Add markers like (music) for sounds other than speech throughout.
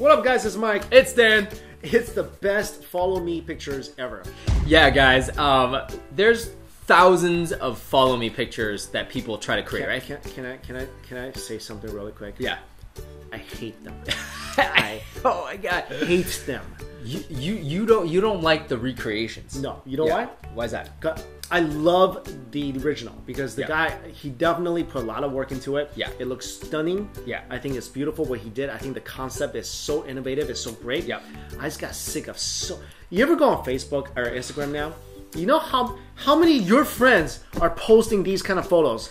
What up, guys? It's Mike. It's Dan. It's the best follow me pictures ever. Yeah, guys. Um, there's thousands of follow me pictures that people try to create, Can, right? can, can I can I can I say something really quick? Yeah. I hate them. (laughs) I (laughs) oh my god. hate them. You you you don't you don't like the recreations? No, you know Yeah. why? Why is that? I love the original because the Yeah. guy he definitely put a lot of work into it. Yeah. it looks stunning. Yeah. I think it's beautiful what he did. I think the concept is so innovative. It's so great. Yeah, I just got sick of so. You ever go on Facebook or Instagram now? You know how how many of your friends are posting these kind of photos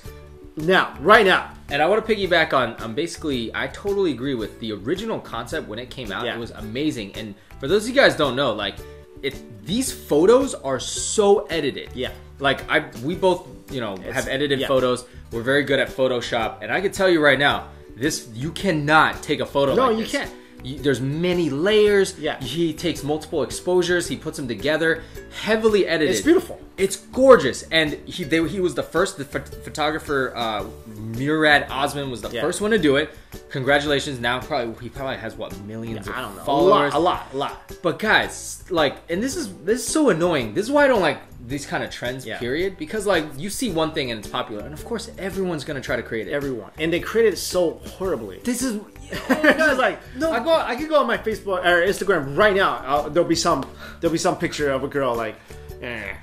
now, right now? And I want to piggyback on, on basically, I totally agree with the original concept when it came out. Yeah. It was amazing. And for those of you guys don't know, like, it these photos are so edited. Yeah. Like I, we both, you know, have edited yeah. photos. We're very good at Photoshop, and I can tell you right now, this you cannot take a photo. No, like you this. can't. There's many layers. Yeah. He takes multiple exposures. He puts them together, heavily edited. It's beautiful. It's gorgeous, and he they, he was the first. The ph- photographer uh, Murad Osmann was the Yeah. first one to do it. Congratulations! Now probably he probably has what millions I of don't know. followers. A lot, a lot, a lot. But guys, like, and this is this is so annoying. This is why I don't like these kind of trends. Yeah. Period. Because like you see one thing and it's popular, and of course everyone's gonna try to create it. Everyone, and they create it so horribly. this is (laughs) like No. I go, I can go on my Facebook or Instagram right now. I'll, there'll be some, there'll be some picture of a girl like, eh.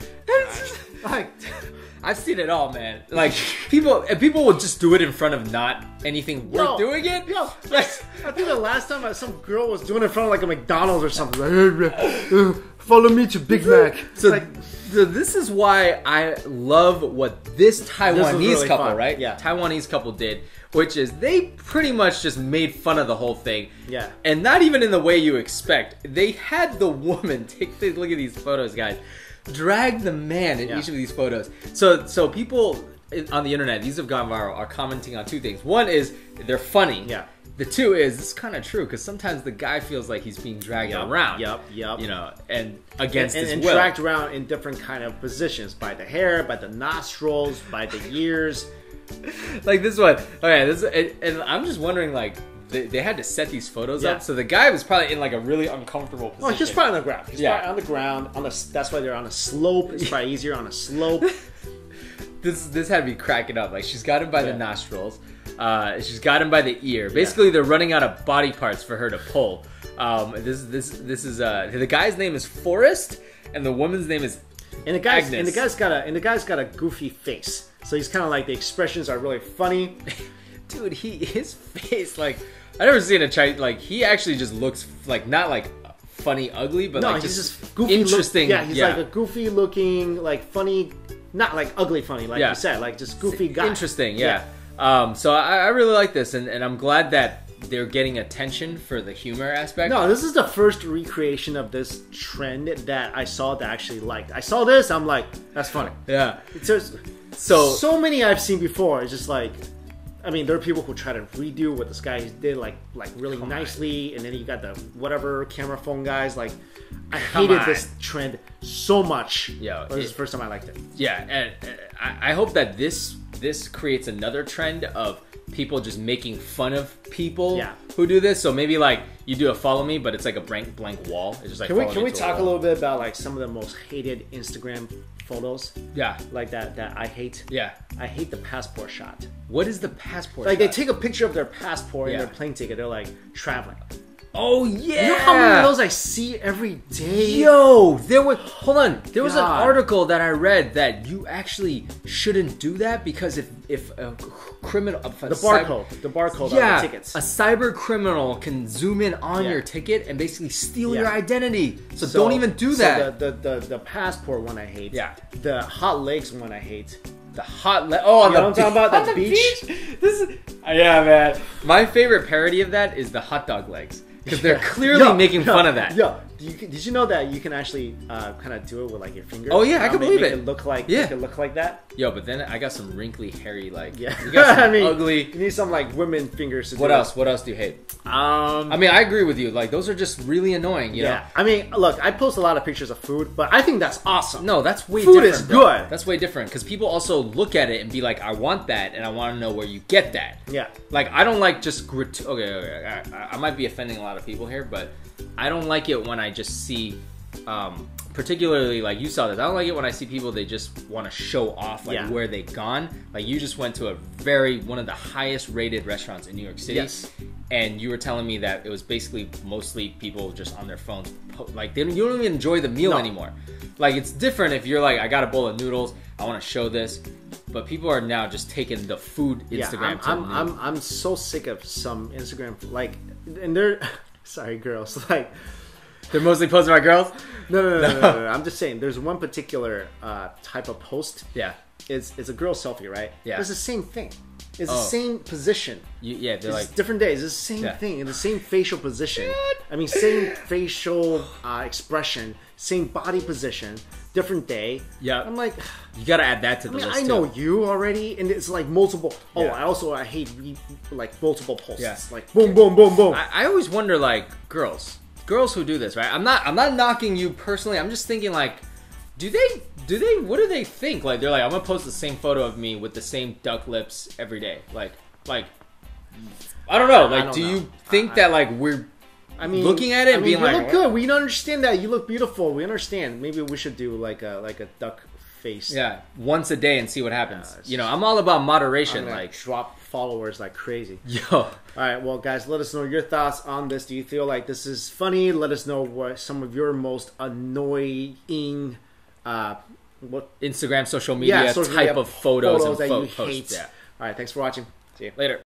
like, (laughs) I've seen it all, man. Like people, and people will just do it in front of not anything worth doing it. yo, like, I think the last time I, some girl was doing it in front of like a McDonald's or something. (laughs) Like, "Uh, follow me to Big Mac. so, like, so this is why I love what this Taiwanese really couple, fun. right? Yeah. Taiwanese couple did, which is they pretty much just made fun of the whole thing. Yeah. And not even in the way you expect. They had the woman (laughs) take the, look at these photos, guys. Drag the man in Yeah. each of these photos. So so people on the internet, these have gone viral, are commenting on two things. One is they're funny. Yeah. The two is it's kind of true because sometimes the guy feels like he's being dragged Yup, around. yup, yup. You know, and against and, his and will. dragged around in different kind of positions by the hair, by the nostrils, by the ears. (laughs) like this one. Okay, this and, and I'm just wondering like they, they had to set these photos Yeah. up, so the guy was probably in like a really uncomfortable position. Oh, he's probably on the ground. He's Yeah. probably on the ground. On the that's why they're on a slope. It's (laughs) probably easier on a slope. (laughs) this this had me cracking up. Like she's got him by Yeah. the nostrils, uh, she's got him by the ear. Basically, they're running out of body parts for her to pull. Um, this this this is uh the guy's name is Forrest, and the woman's name is And the guy's Agnes. and the guy's got a and the guy's got a goofy face. So he's kind of like the expressions are really funny. (laughs) dude. He his face like I never seen a Chinese like he actually just looks like not like funny ugly, but No, like he's just, just goofy. interesting. Look, yeah, he's like a goofy looking, like funny, not like ugly funny, like Yeah. you said, like just goofy guy. Interesting, yeah. Um, so I, I really like this, and, and I'm glad that they're getting attention for the humor aspect. No, this is the first recreation of this trend that I saw that I actually liked. I saw this, I'm like, that's funny. yeah. It's just So so many I've seen before. It's just like, I mean, there are people who try to redo what this guy did, like like really Come on. nicely, and then you got the whatever camera phone guys. Like, I Come hated on. this trend so much. Yeah, this is the first time I liked it. yeah, and uh, I, I hope that this this creates another trend of people just making fun of people Yeah. Who do this. So maybe like you do a follow me, but it's like a blank blank wall. It's just like Can we can we talk a wall. little bit about like some of the most hated Instagram photos, Yeah, like that that I hate. yeah. I hate the passport shot. What is the passport? Like they take a picture of their passport Yeah. and their plane ticket. They're like traveling. Oh yeah. You know how many of those I see every day? Yo, there was hold on. There was an article that I read that you actually shouldn't do that because if if a criminal the barcode, the barcode yeah, on the tickets. a cyber criminal can zoom in on Yeah. your ticket and basically steal Yeah. your identity. So, So- don't even do so that. the, the, the the passport one I hate. Yeah. The hot legs one I hate. the hot le- oh, You the know what I'm talking about? The beach? (laughs) This is yeah, man. My favorite parody of that is the hot dog legs because they're clearly Yo, making yo, fun of that. Yo, do you, did you know that you can actually uh, kind of do it with like your fingers? Oh, yeah, I can believe make it. look like Yeah. make it look like that. Yo, but then I got some wrinkly, hairy, like Yeah, You got (laughs) some I mean, ugly. You need some like women fingers to What do it. else? What else do you hate? Um, I mean, I agree with you. Like those are just really annoying. You yeah. I mean, look, I post a lot of pictures of food, but I think that's awesome. No, that's way Food is bro. good. That's way different because people also look at it and be like, "I want that," and I want to know where you get that. Yeah. Like I don't like just grat- okay, okay. I, I- I might be offending a lot of people here, but I don't like it when I just see, um, particularly like you saw this. I don't like it when I see people they just want to show off like Yeah. where they've gone. Like you just went to a very one of the highest rated restaurants in New York City, Yes. and you were telling me that it was basically mostly people just on their phones, po- like they don't, you don't even enjoy the meal No. anymore. Like it's different if you're like, I got a bowl of noodles, I want to show this, but people are now just taking the food Yeah, Instagram. I'm, to I'm, I'm, I'm so sick of some Instagram like, and they're sorry, girls. (laughs) Like, They're mostly posted by girls. no, no, no, no, no, no, I'm just saying. There's one particular uh, type of post. Yeah, It's it's a girl selfie, right? Yeah. It's the same thing. It's Oh. the same position. you, yeah. They're It's like, different days. It's the same Yeah. thing in the same facial position. I mean, same facial uh, expression, same body position, different day. Yeah. I'm like, you got to add that to I the mean, list. I know too. you already, and it's like multiple. Oh, Yeah. I also I hate re- like multiple posts. Yes. Like boom, boom, boom, boom. I, I always wonder, like, girls, girls who do this, right? I'm not, I'm not knocking you personally. I'm just thinking, like, do they, do they, what do they think? Like, they're like, I'm gonna post the same photo of me with the same duck lips every day. Like, like, I don't know. Like, don't do know. you think I- that like we're I mean, looking at it I and mean, being you like, look good. We don't understand that. You look beautiful. We understand. Maybe we should do like a like a duck face. yeah once a day and see what happens? it's you know, I'm all about moderation. Like, drop followers like crazy. yo, All right, well, guys, let us know your thoughts on this. Do you feel like this is funny? Let us know what some of your most annoying, uh, what Instagram, social media yeah, social type media of photos, and that you posts. hate. Yeah. All right, thanks for watching. See you Later.